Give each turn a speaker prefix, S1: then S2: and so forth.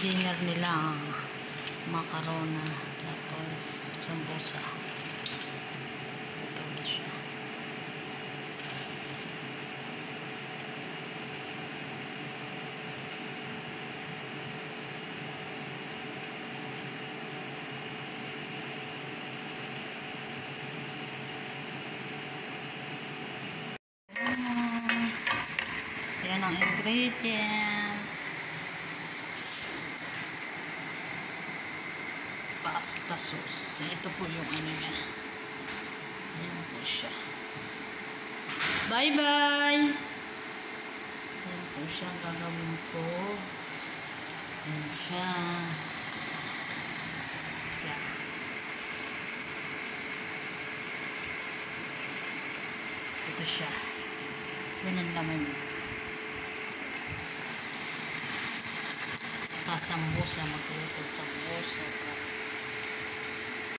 S1: dinner nila ang macarona tapos sambusa. Yan ang ingredient pasta sauce. Ito po yung ano niya. Ayan po siya. Bye-bye! Ayan po siya ang gagawin ko. Ayan siya. Ito siya. Yan ang laman niya. Kasambusa, magluto sambusa.